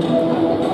Música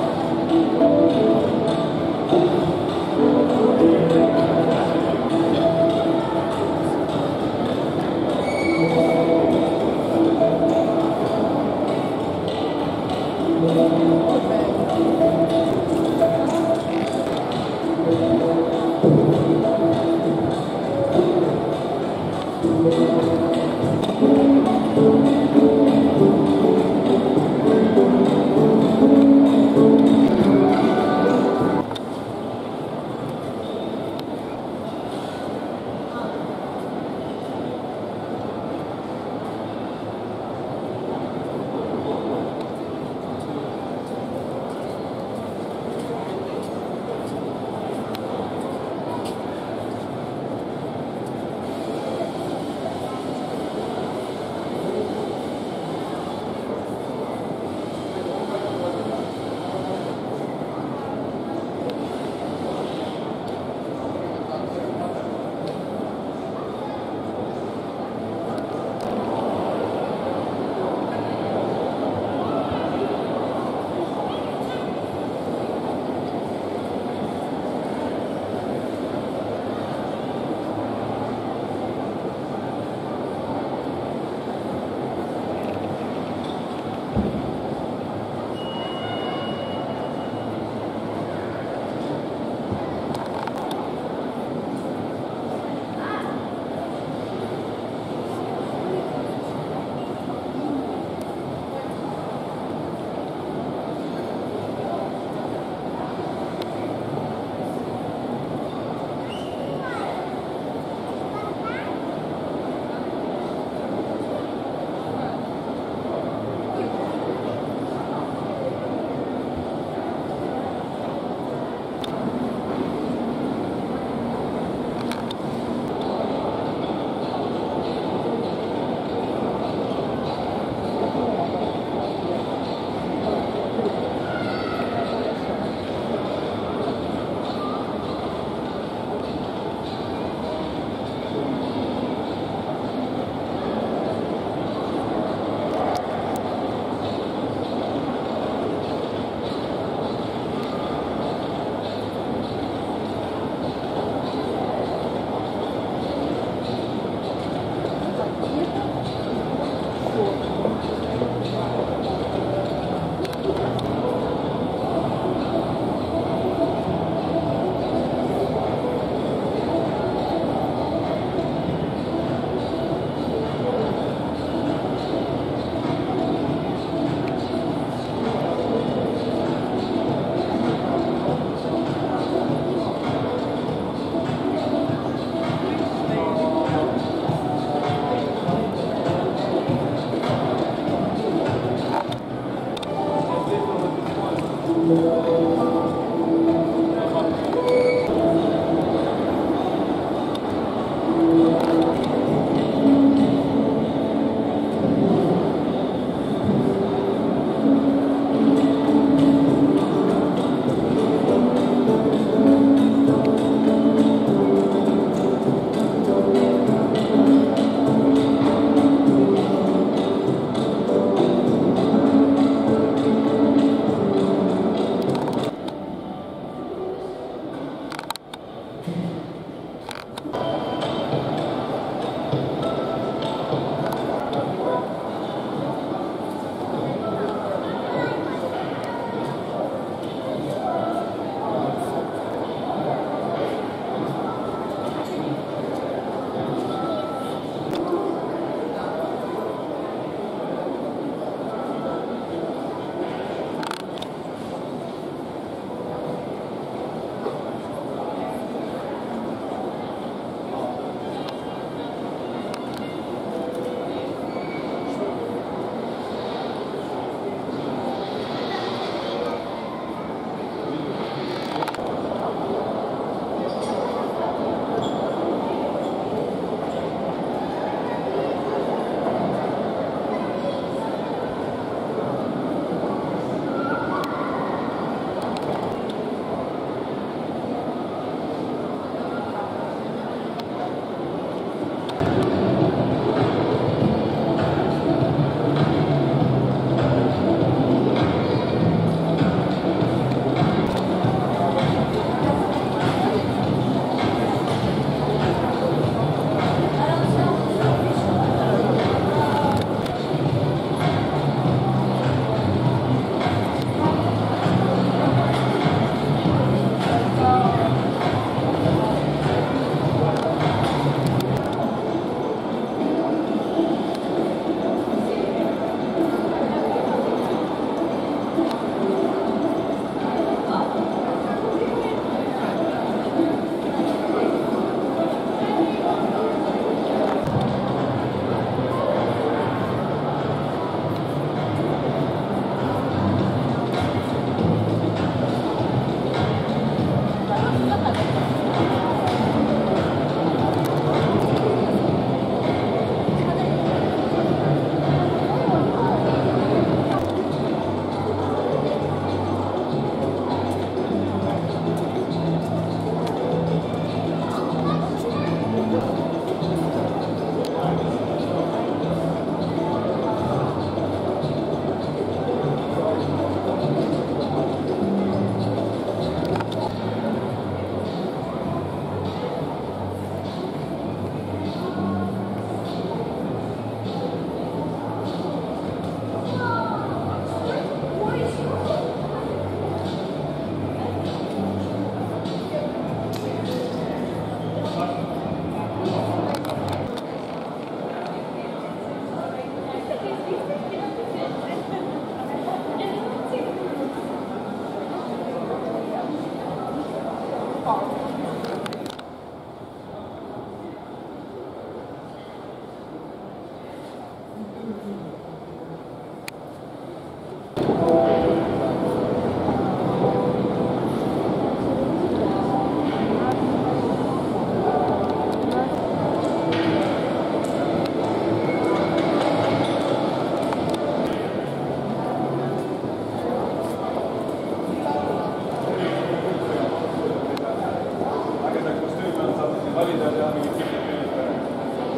valida ja mingit distsipliini,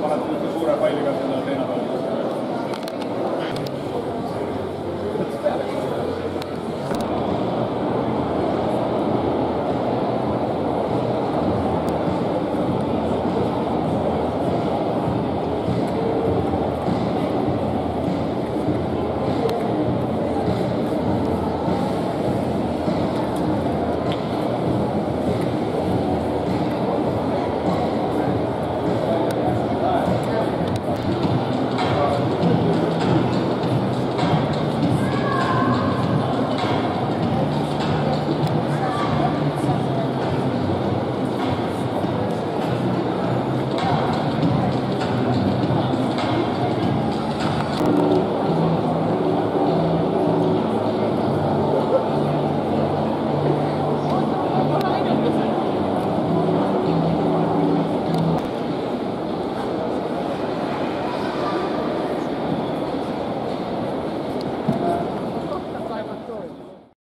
paned niisuguse suure palliga selle seina peale.